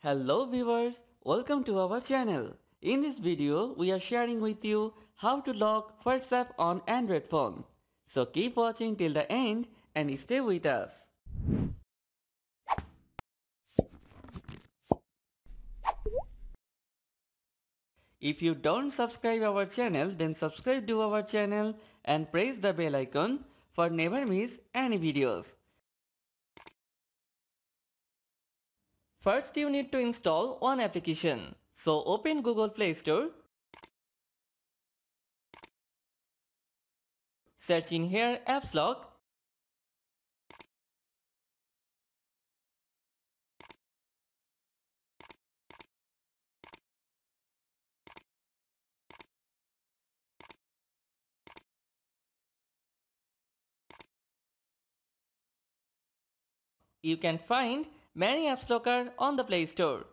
Hello viewers, welcome to our channel. In this video, we are sharing with you how to lock WhatsApp on Android phone. So keep watching till the end and stay with us. If you don't subscribe our channel, then subscribe to our channel and press the bell icon for never miss any videos. First you need to install one application. So open Google Play Store. Search in here Apps Lock. You can find many apps locker on the Play Store.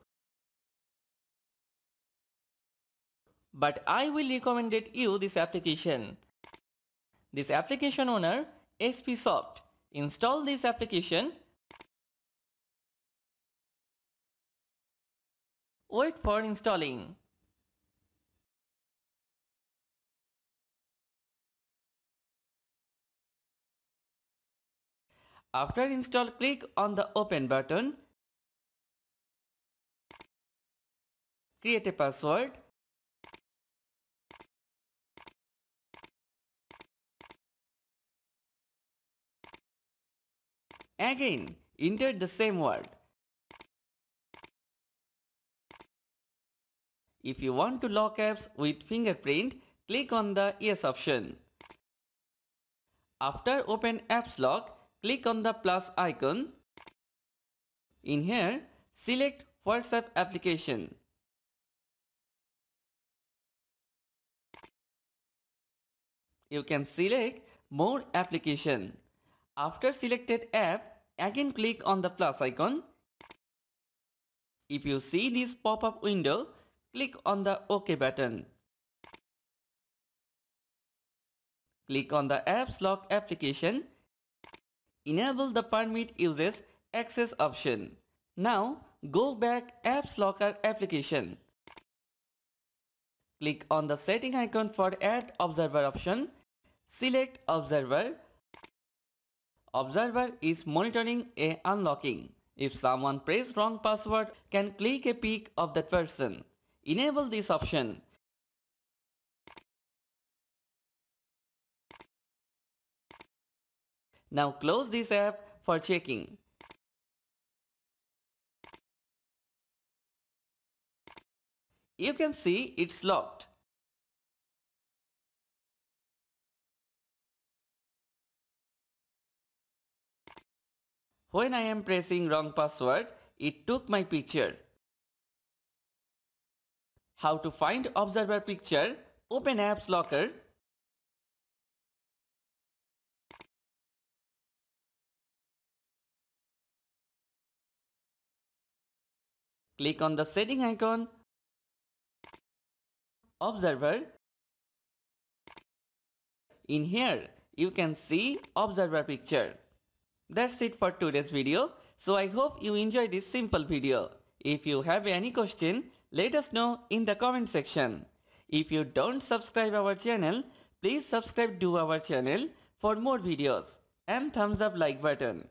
But I will recommend it you this application. This application owner SP Soft. Install this application. Wait for installing. After install, click on the open button. Create a password. Again, enter the same word. If you want to lock apps with fingerprint, click on the Yes option. After open Apps Lock, click on the plus icon. In here, select WhatsApp application. You can select more application. After selected app, again click on the plus icon. If you see this pop-up window, click on the OK button. Click on the Apps Lock application Enable the permit uses access option. Now go back Apps Locker application. Click on the setting icon for add observer option. Select observer. Observer is monitoring a unlocking. If someone press wrong password, can click a pic of that person. Enable this option. Now close this app for checking. You can see it's locked. When I am pressing wrong password, it took my picture. How to find observer picture? Open Apps Locker Click on the setting icon, observer. In here, you can see observer picture. That's it for today's video. So I hope you enjoy this simple video. If you have any question, let us know in the comment section. If you don't subscribe our channel, please subscribe to our channel for more videos and thumbs up like button.